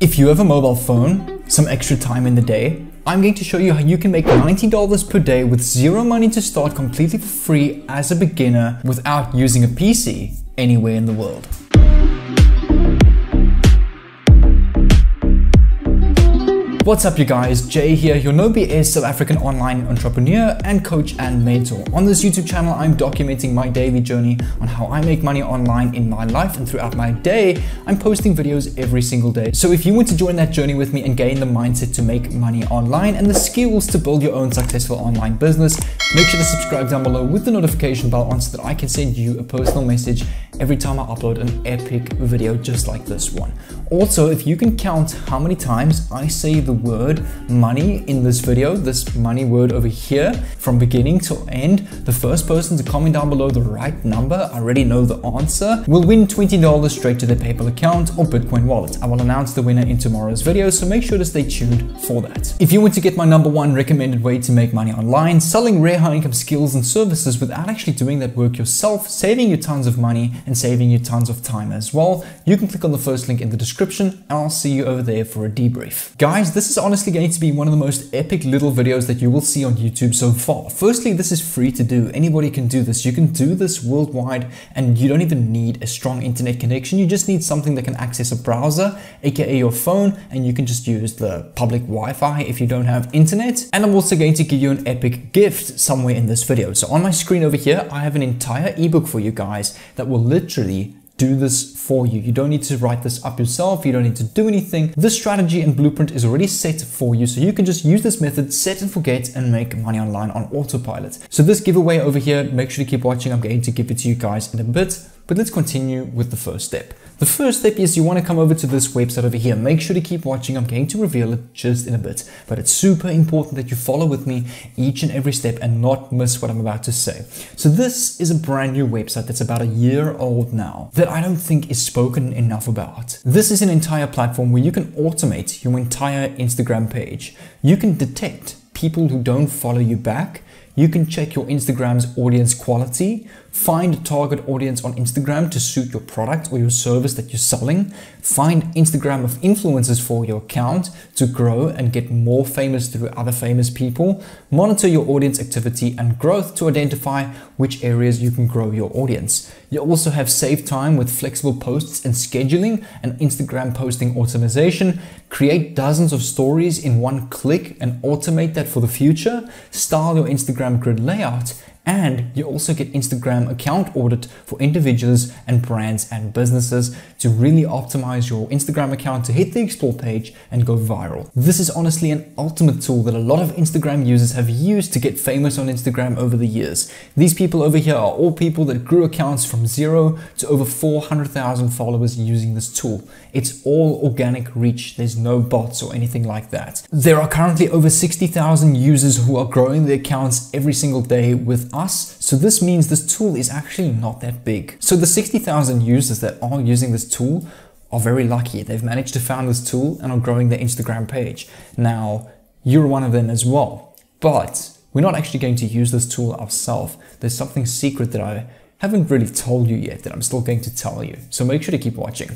If you have a mobile phone, some extra time in the day, I'm going to show you how you can make $90 per day with zero money to start completely for free as a beginner without using a PC anywhere in the world. What's up you guys, Jay here, your no BS South African online entrepreneur and coach and mentor. On this YouTube channel, I'm documenting my daily journey on how I make money online in my life and throughout my day, I'm posting videos every single day. So if you want to join that journey with me and gain the mindset to make money online and the skills to build your own successful online business, make sure to subscribe down below with the notification bell on so that I can send you a personal message every time I upload an epic video just like this one. Also, if you can count how many times I say the word money in this video, this money word over here, from beginning to end, the first person to comment down below the right number, I already know the answer, will win $20 straight to their PayPal account or Bitcoin wallet. I will announce the winner in tomorrow's video, so make sure to stay tuned for that. If you want to get my number one recommended way to make money online, selling rare high income skills and services without actually doing that work yourself, saving you tons of money and saving you tons of time as well, you can click on the first link in the description and I'll see you over there for a debrief. Guys, this is honestly going to be one of the most epic little videos that you will see on YouTube so far. Firstly, this is free to do. Anybody can do this. You can do this worldwide and you don't even need a strong internet connection. You just need something that can access a browser, aka your phone, and you can just use the public Wi-Fi if you don't have internet. And I'm also going to give you an epic gift somewhere in this video. So on my screen over here, I have an entire ebook for you guys that will literally do this for you. You don't need to write this up yourself. You don't need to do anything. This strategy and blueprint is already set for you. So you can just use this method, set and forget, and make money online on autopilot. So this giveaway over here, make sure to keep watching. I'm going to give it to you guys in a bit. But let's continue with the first step. The first step is you want to come over to this website over here. Make sure to keep watching. I'm going to reveal it just in a bit. But it's super important that you follow with me each and every step and not miss what I'm about to say. So this is a brand new website that's about a year old now that I don't think is spoken enough about. This is an entire platform where you can automate your entire Instagram page. You can detect people who don't follow you back you can check your Instagram's audience quality, find a target audience on Instagram to suit your product or your service that you're selling, find Instagram of influencers for your account to grow and get more famous through other famous people, monitor your audience activity and growth to identify which areas you can grow your audience. You also have save time with flexible posts and scheduling and Instagram posting optimization, create dozens of stories in one click and automate that for the future, style your Instagram grid layout and you also get Instagram account audit for individuals and brands and businesses to really optimize your Instagram account to hit the explore page and go viral. This is honestly an ultimate tool that a lot of Instagram users have used to get famous on Instagram over the years. These people over here are all people that grew accounts from zero to over 400,000 followers using this tool. It's all organic reach. There's no bots or anything like that. There are currently over 60,000 users who are growing their accounts every single day with us. So this means this tool is actually not that big. So the 60,000 users that are using this tool are very lucky. They've managed to found this tool and are growing their Instagram page. Now, you're one of them as well. But we're not actually going to use this tool ourselves. There's something secret that I haven't really told you yet that I'm still going to tell you. So make sure to keep watching.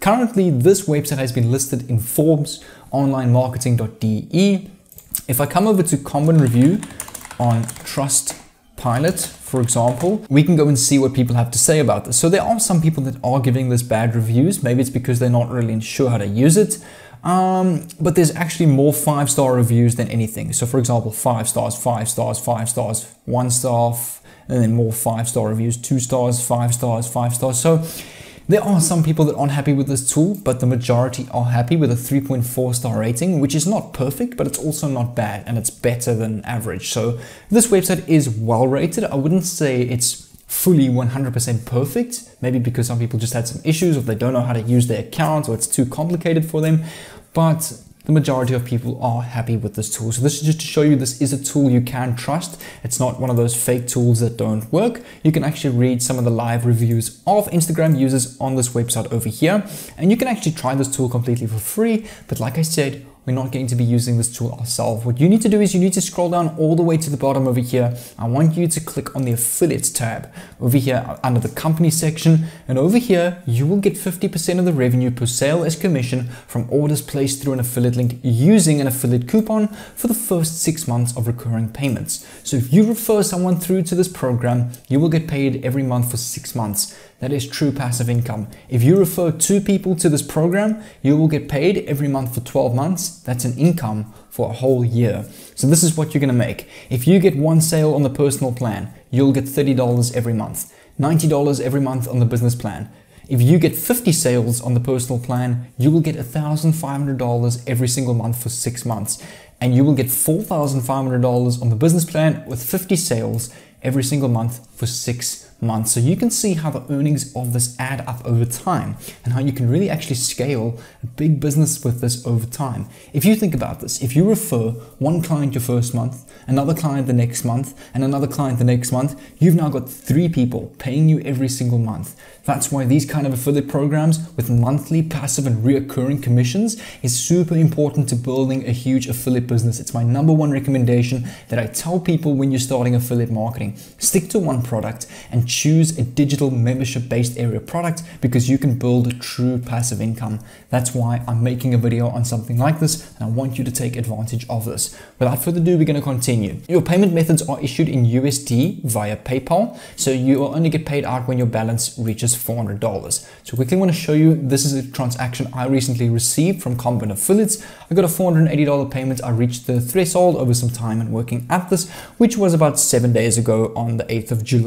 Currently, this website has been listed in Forbes, onlinemarketing.de. If I come over to Combin review on Trust pilot, for example, we can go and see what people have to say about this. So there are some people that are giving this bad reviews. Maybe it's because they're not really sure how to use it. Um, but there's actually more five star reviews than anything. So for example, five stars, five stars, five stars, one star, and then more five star reviews, two stars, five stars, five stars. So there are some people that aren't happy with this tool, but the majority are happy with a 3.4 star rating, which is not perfect, but it's also not bad and it's better than average. So this website is well rated. I wouldn't say it's fully 100% perfect, maybe because some people just had some issues or they don't know how to use their account or it's too complicated for them, but the majority of people are happy with this tool. So this is just to show you this is a tool you can trust. It's not one of those fake tools that don't work. You can actually read some of the live reviews of Instagram users on this website over here. And you can actually try this tool completely for free. But like I said, we're not going to be using this tool ourselves. What you need to do is you need to scroll down all the way to the bottom over here. I want you to click on the affiliates tab over here under the company section. And over here, you will get 50% of the revenue per sale as commission from orders placed through an affiliate link using an affiliate coupon for the first six months of recurring payments. So if you refer someone through to this program, you will get paid every month for six months. That is true passive income. If you refer two people to this program, you will get paid every month for 12 months. That's an income for a whole year. So this is what you're gonna make. If you get one sale on the personal plan, you'll get $30 every month, $90 every month on the business plan. If you get 50 sales on the personal plan, you will get $1,500 every single month for six months. And you will get $4,500 on the business plan with 50 sales every single month for six months. So you can see how the earnings of this add up over time and how you can really actually scale a big business with this over time. If you think about this, if you refer one client your first month, another client the next month, and another client the next month, you've now got three people paying you every single month. That's why these kind of affiliate programs with monthly passive and reoccurring commissions is super important to building a huge affiliate business. It's my number one recommendation that I tell people when you're starting affiliate marketing. Stick to one product and choose a digital membership based area product because you can build a true passive income. That's why I'm making a video on something like this and I want you to take advantage of this. Without further ado, we're going to continue. Your payment methods are issued in USD via PayPal, so you will only get paid out when your balance reaches $400. So quickly I want to show you, this is a transaction I recently received from Combin Affiliates. I got a $480 payment. I reached the threshold over some time and working at this, which was about seven days ago on the 8th of July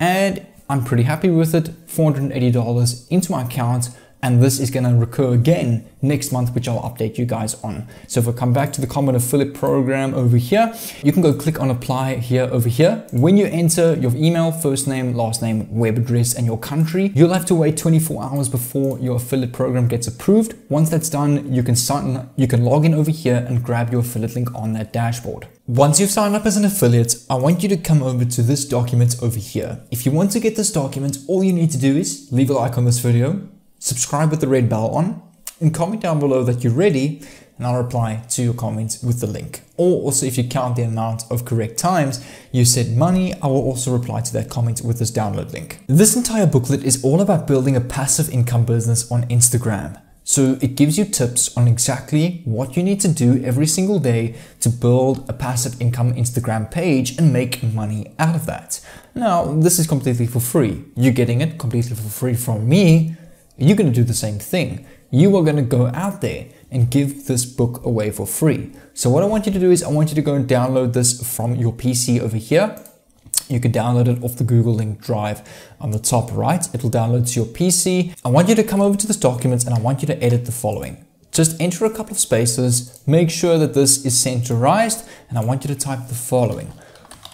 and I'm pretty happy with it. $480 into my account and this is going to recur again next month which I'll update you guys on. So if I come back to the Combin Affiliate program over here, you can go click on apply here over here. When you enter your email, first name, last name, web address and your country, you'll have to wait 24 hours before your affiliate program gets approved. Once that's done, you can sign you can log in over here and grab your affiliate link on that dashboard. Once you've signed up as an affiliate, I want you to come over to this document over here. If you want to get this document, all you need to do is leave a like on this video, subscribe with the red bell on, and comment down below that you're ready, and I'll reply to your comments with the link. Or also if you count the amount of correct times you said money, I will also reply to that comment with this download link. This entire booklet is all about building a passive income business on Instagram. So it gives you tips on exactly what you need to do every single day to build a passive income Instagram page and make money out of that. Now, this is completely for free. You're getting it completely for free from me, you're going to do the same thing. You are going to go out there and give this book away for free. So what I want you to do is I want you to go and download this from your PC over here. You can download it off the Google Link drive on the top right. It will download to your PC. I want you to come over to this document and I want you to edit the following. Just enter a couple of spaces, make sure that this is centralized, and I want you to type the following.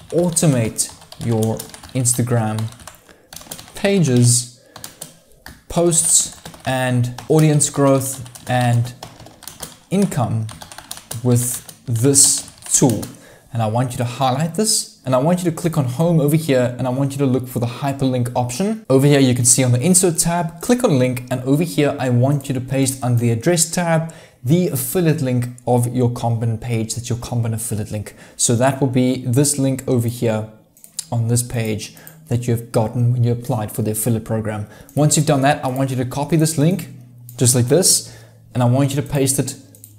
Automate your Instagram pages posts and audience growth and income with this tool. And I want you to highlight this and I want you to click on home over here and I want you to look for the hyperlink option. Over here you can see on the insert tab, click on link and over here I want you to paste under the address tab the affiliate link of your Combin page, that's your Combin affiliate link. So that will be this link over here on this page that you have gotten when you applied for the affiliate program. Once you've done that, I want you to copy this link just like this, and I want you to paste it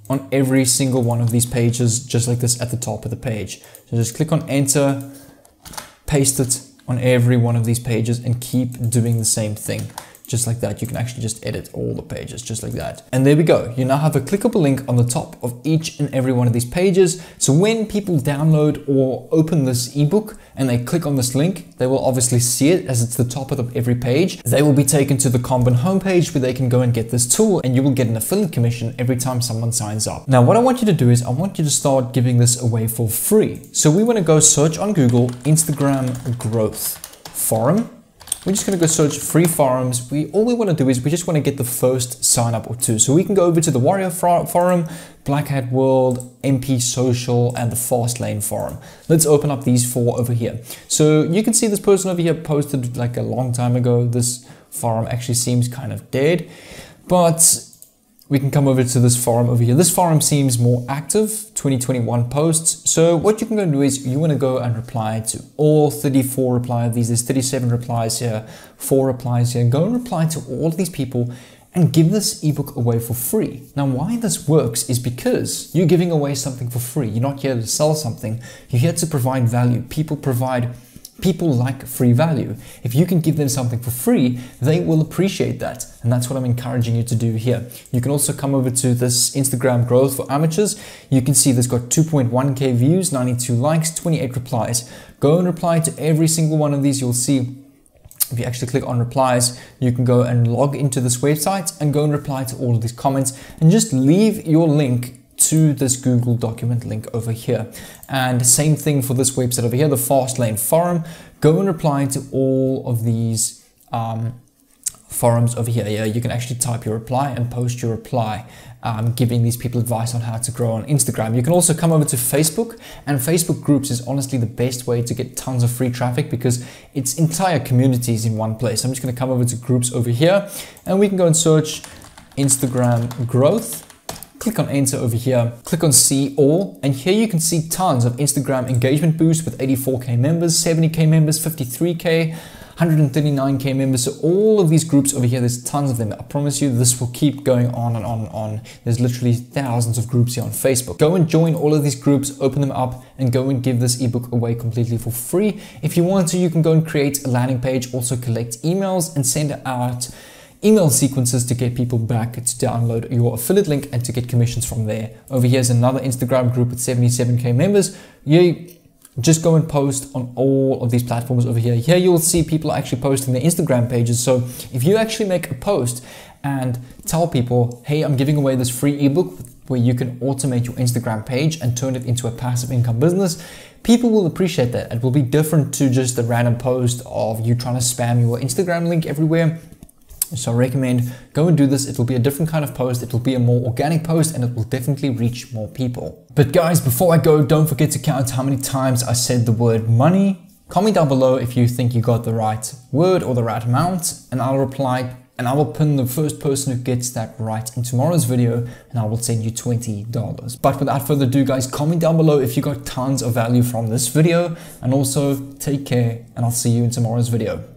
on every single one of these pages, just like this at the top of the page. So just click on enter, paste it on every one of these pages and keep doing the same thing just like that. You can actually just edit all the pages just like that. And there we go. You now have a clickable link on the top of each and every one of these pages. So when people download or open this ebook and they click on this link, they will obviously see it as it's the top of every page. They will be taken to the Combin homepage where they can go and get this tool and you will get an affiliate commission every time someone signs up. Now, what I want you to do is I want you to start giving this away for free. So we want to go search on Google Instagram growth forum we're just to go search free forums. We All we want to do is we just want to get the first sign up or two. So we can go over to the Warrior Forum, Black Hat World, MP Social, and the Fastlane Forum. Let's open up these four over here. So you can see this person over here posted like a long time ago. This forum actually seems kind of dead, but we can come over to this forum over here. This forum seems more active, 2021 posts. So what you can go and do is you want to go and reply to all 34 reply of these. There's 37 replies here, four replies here. Go and reply to all of these people and give this ebook away for free. Now, why this works is because you're giving away something for free. You're not here to sell something. You're here to provide value. People provide People like free value. If you can give them something for free, they will appreciate that. And that's what I'm encouraging you to do here. You can also come over to this Instagram growth for amateurs. You can see this got 2.1k views, 92 likes, 28 replies. Go and reply to every single one of these. You'll see if you actually click on replies, you can go and log into this website and go and reply to all of these comments and just leave your link to this Google document link over here. And same thing for this website over here, the Fastlane forum. Go and reply to all of these um, forums over here. Yeah, you can actually type your reply and post your reply, um, giving these people advice on how to grow on Instagram. You can also come over to Facebook, and Facebook groups is honestly the best way to get tons of free traffic because it's entire communities in one place. I'm just going to come over to groups over here, and we can go and search Instagram growth click on enter over here, click on see all, and here you can see tons of Instagram engagement boost with 84k members, 70k members, 53k, 139k members. So all of these groups over here, there's tons of them. I promise you this will keep going on and on and on. There's literally thousands of groups here on Facebook. Go and join all of these groups, open them up and go and give this ebook away completely for free. If you want to, you can go and create a landing page, also collect emails and send it out email sequences to get people back to download your affiliate link and to get commissions from there. Over here is another Instagram group with 77k members. You just go and post on all of these platforms over here. Here you'll see people actually posting their Instagram pages. So if you actually make a post and tell people, hey, I'm giving away this free ebook where you can automate your Instagram page and turn it into a passive income business, people will appreciate that. It will be different to just a random post of you trying to spam your Instagram link everywhere. So I recommend go and do this. It will be a different kind of post. It will be a more organic post and it will definitely reach more people. But guys, before I go, don't forget to count how many times I said the word money. Comment down below if you think you got the right word or the right amount and I'll reply and I will pin the first person who gets that right in tomorrow's video and I will send you $20. But without further ado guys, comment down below if you got tons of value from this video and also take care and I'll see you in tomorrow's video.